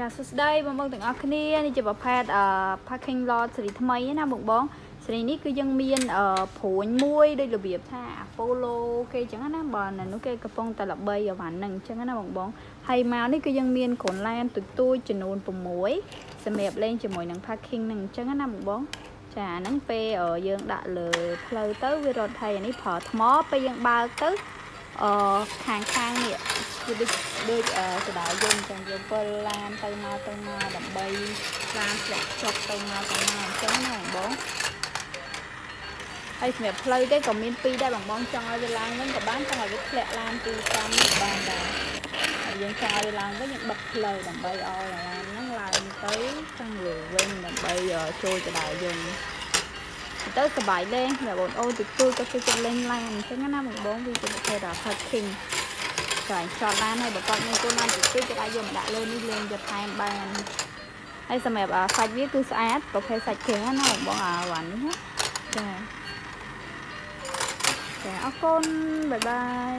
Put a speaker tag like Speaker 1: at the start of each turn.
Speaker 1: ចាសួស្តីបងប្អូនទាំងអស់គ្នានេះជាប្រភេទអឺ parking lot សេរីថ្មីណាបងបងសេរីនេះគឺយើងមានអឺព្រួញមួយដូចរបៀបថា Apollo គេអញ្ចឹងណាបើនៅនោះគេកំពុងតែល្បីអវ៉ាន់ហ្នឹងអញ្ចឹងណាបងបងហើយមកនេះគឺយើងមានកូនឡានទូទួយចំនួន6សម្រាប់លេងជាមួយនឹង parking ហ្នឹងអញ្ចឹងណាបងបងចាហ្នឹងពេលយើងដាក់លើផ្លូវទៅវារត់ហើយអានេះប្រើថ្មពេលយើងបើកទៅ អឺខាងខាងនេះគឺដូចដូចសដៅយើងចឹងយើងពិលឡានទៅមកទៅមកដើម្បីឡានធ្លាក់ចុះទៅមកទៅមកអញ្ចឹងណាបងហើយសម្រាប់ផ្លូវទេក៏មានពីរដែរបងបងចង់ឲ្យវាឡើងវិញក៏បានចង់ឲ្យវាធ្លាក់ឡានពីតាមនេះបានដែរហើយយើងចង់ឲ្យវាឡើងវិញយើងបិទផ្លូវដើម្បីឲ្យឡានហ្នឹងឡើងទៅខាងលើវិញដើម្បីចូលទៅដល់យើង ទៅសบายលេងតែបងអូនទទួលក៏គឺចិត្តលេងឡានអញ្ចឹងណាបងបងវាជាប្រភេទ parking ចាចតឡានហើយបើគាត់មានកូនឡានទី2គេអាចយកមកដាក់លើនេះលេងយកថែមបានហើយសម្រាប់សាច់វាគឺស្អាតប្រភេទសាច់គ្រឿងណាបងអាវ៉ាន់នេះណាចាចាអរគុណបាយបាយ